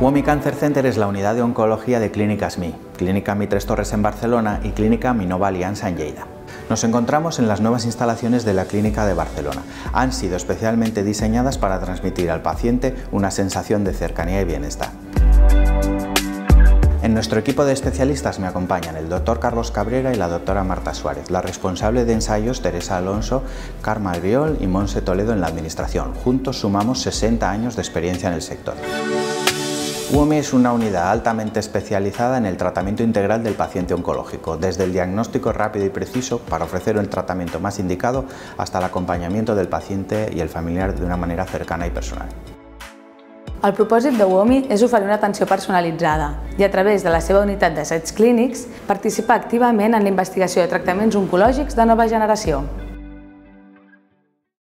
UOMI Cancer Center es la unidad de oncología de Clínicas MI, Clínica Mi Tres Torres en Barcelona y Clínica Minova Alianza en Lleida. Nos encontramos en las nuevas instalaciones de la Clínica de Barcelona. Han sido especialmente diseñadas para transmitir al paciente una sensación de cercanía y bienestar. En nuestro equipo de especialistas me acompañan el doctor Carlos Cabrera y la doctora Marta Suárez, la responsable de ensayos Teresa Alonso, Carma Albiol y Monse Toledo en la administración. Juntos sumamos 60 años de experiencia en el sector. UOMI es una unidad altamente especializada en el tratamiento integral del paciente oncológico, desde el diagnóstico rápido y preciso para ofrecer el tratamiento más indicado hasta el acompañamiento del paciente y el familiar de una manera cercana y personal. El propòsit de UOMI és oferir una atenció personalitzada i a través de la seva unitat d'assaigs clínics participar activament en la investigació de tractaments oncològics de nova generació.